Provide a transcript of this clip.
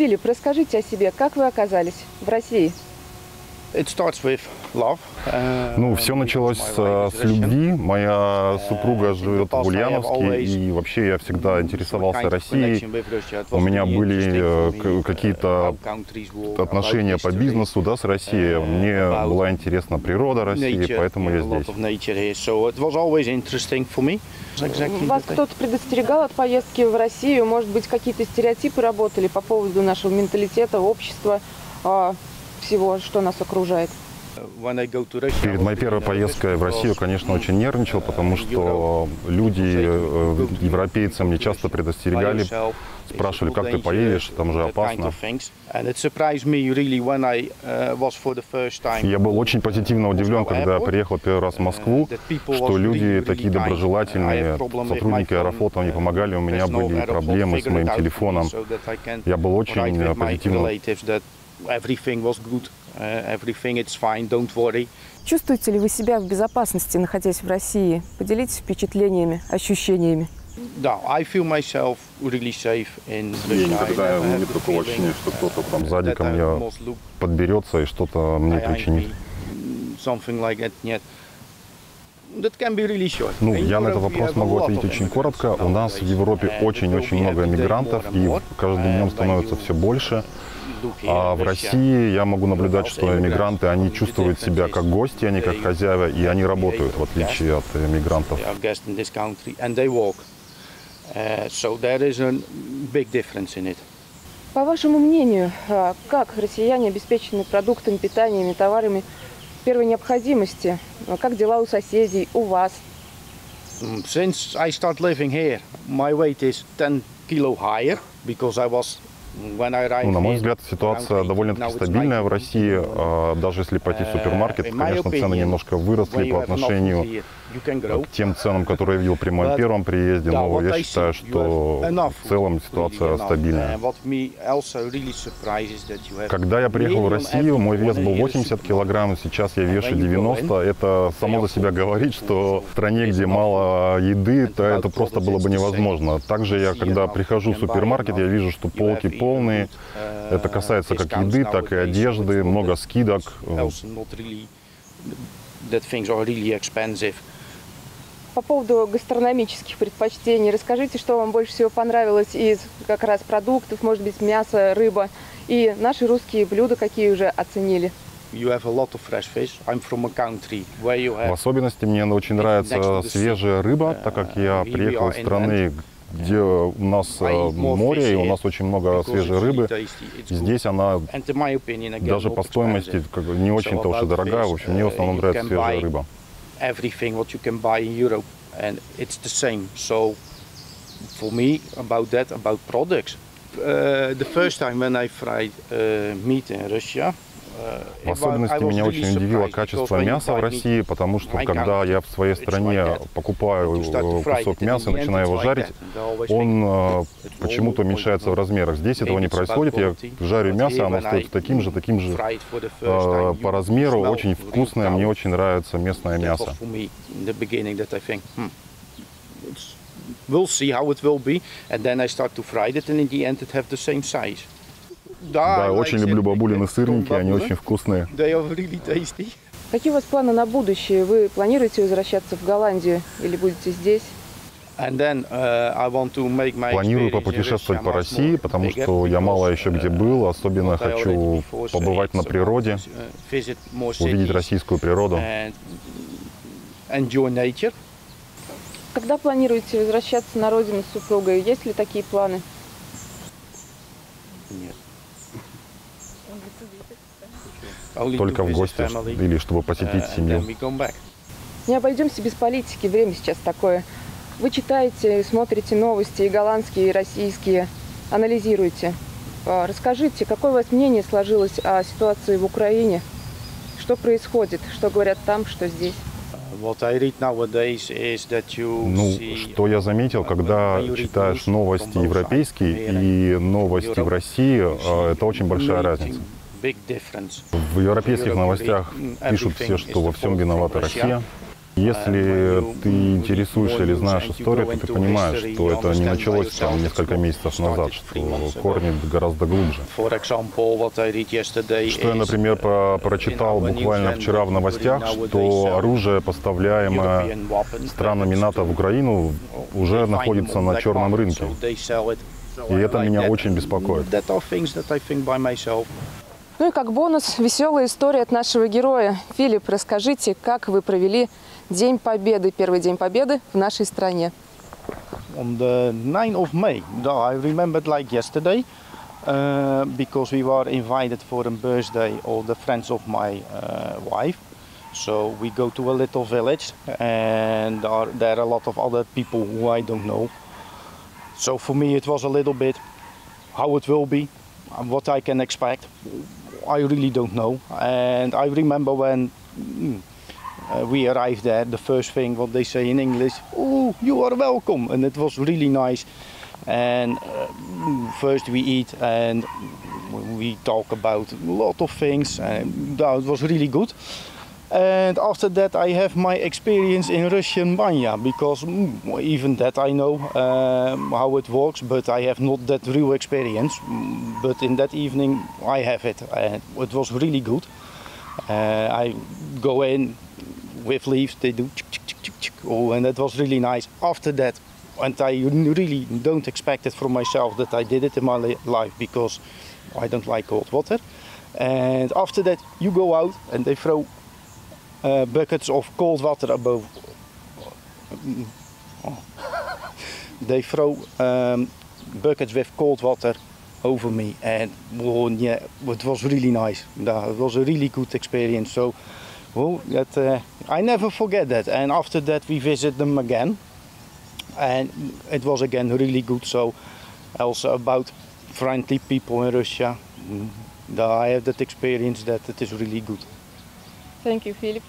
Филипп, расскажите о себе, как вы оказались в России? It starts with love. Uh, Ну, все началось с, любви. Моя Э, супруга живет в Ульяновске, и вообще я всегда интересовался Россией. У меня были э, к- какие-то отношения по бизнесу да, с Россией. Мне была интересна природа России, поэтому я здесь. Вас кто-то предостерегал от поездки в Россию? Может быть, какие-то стереотипы работали по поводу нашего менталитета, общества, а, всего, что нас окружает? Перед моей первой поездкой в Россию, конечно, очень нервничал, потому что люди, э, европейцы, мне часто предостерегали, спрашивали, как ты поедешь, там же опасно. Я был очень позитивно удивлен, когда я приехал первый раз в Москву, что люди такие доброжелательные, сотрудники Аэрофлота мне помогали, у меня были проблемы с моим телефоном. Я был очень позитивно Everything was good. Uh, everything it's fine. Don't worry. Чувствуете ли вы себя в безопасности, находясь в России? Поделитесь впечатлениями, ощущениями. Да, I feel myself really safe in Russia. никогда a такого ощущения, что кто-то там сзади ко мне подберется и что-то мне причинит. me, something like that. Нет. That can be really short. Ну, я на этот вопрос могу ответить очень коротко. У нас в Европе and очень-очень много мигрантов, и каждым днем when становится все больше. А в России я могу наблюдать, also что мигранты, они чувствуют себя как гости, а не как хозяева, и они работают, в отличие от э, мигрантов. По вашему мнению, а, как россияне обеспечены продуктами, питаниями, товарами первой необходимости? А Как дела у соседей, у вас? Mm, Since I start living here, my weight is 10 kilo higher because I was Ну, на мой взгляд, ситуация 80. довольно-таки стабильная в 90. России. А, Даже если пойти в Uh, супермаркет, конечно, цены немножко выросли по отношению к тем ценам, которые я видел при моем первом приезде. Но я считаю, что в целом ситуация стабильная. Когда я приехал в Россию, мой вес был corner in the 80 supermarket. килограмм, сейчас я вешу when you go 90. Это само за себя говорит, что в стране, где мало еды, то это просто было бы невозможно. Также я, когда прихожу в супермаркет, я вижу, что полки полные. Это касается как еды, так и одежды, много скидок. По поводу гастрономических предпочтений, расскажите, что вам больше всего понравилось из как раз продуктов, может быть, мясо, рыба, и наши русские блюда, какие уже оценили. В особенности мне очень нравится свежая рыба, так как я приехал из страны, где у нас э, море, и у нас очень много свежей рыбы. здесь она даже по стоимости не очень-то уж и дорогая. В общем, мне в основном uh, нравится свежая рыба. everything what you can buy in Europe, and it's the same. So, for me, about that, about products. Uh, the first time when I fried uh, meat in Russia. Uh, В особенности меня очень удивило качество мяса в России, потому что когда я в своей стране покупаю э, кусок мяса, end начинаю его жарить, он э, почему-то уменьшается в размерах. Здесь этого не происходит. Я жарю мясо, оно остается I таким же, таким же э, по размеру, очень вкусное. Мне очень нравится местное мясо. hmm, we'll see how it will be, and then I start to fry it, and in the end it have the same size. Да, like очень люблю бабулины сырники, они очень вкусные. They are really tasty. Какие у вас планы на будущее? Вы планируете возвращаться в Голландию или будете здесь? Uh, Планирую попутешествовать по России, потому что я мало еще где uh, был. Особенно хочу побывать на природе, uh, увидеть российскую природу. Когда планируете возвращаться на родину с супругой? Есть ли такие планы? Нет. Только в гости или чтобы посетить and семью. back. Не обойдемся без политики, время сейчас такое. Вы читаете, смотрите новости и голландские, и российские, анализируете. А, Расскажите, какое у вас мнение сложилось о ситуации в Украине? Что происходит? Что говорят там, что здесь? Ну, что я заметил, когда you read читаешь новости европейские и новости в России, see это очень большая разница. В европейских новостях пишут все, что во всем виновата. Россия. Если ты интересуешься или знаешь историю, то ты понимаешь, что это не началось там несколько месяцев назад, что корни гораздо глубже. Что я, например, прочитал буквально вчера в новостях, что оружие, поставляемое странами НАТО в Украину, уже находится на черном рынке. И это меня очень беспокоит. Ну и как бонус, веселая история от нашего героя. Филипп, расскажите, как вы провели День Победы, первый День Победы в нашей стране? On the 9th of May, I remembered like yesterday, uh, because we were invited for a birthday of the friends of my uh, wife. So we go to a little village and there there are a lot of other people who I don't know. So for me it was a little bit how it will be, what I can expect. I really don't know. And I remember when mm, uh, we arrived there, the first thing what they say in English, oh, you are welcome. And it was really nice. And uh, first we eat and we talk about a lot of things. And that was really good. And after that I have my experience in Russian Banya because mm, even that I know um, how it works but I have not that real experience mm, but in that evening I have it and it was really good. Uh, I go in with leaves they do oh and that was really nice. After that and I really don't expect it from myself that I did it in my life because I don't like cold water. And after that you go out and they throw uh, buckets of cold water above. Oh. they throw um, buckets with cold water over me and well, yeah, it was really nice. It was a really good experience. So well, that, uh, I never forget that. And after that we visit them again and it was again really good. So also about friendly people in Russia. Mm, I have that experience that it is really good. Thank you, Philip.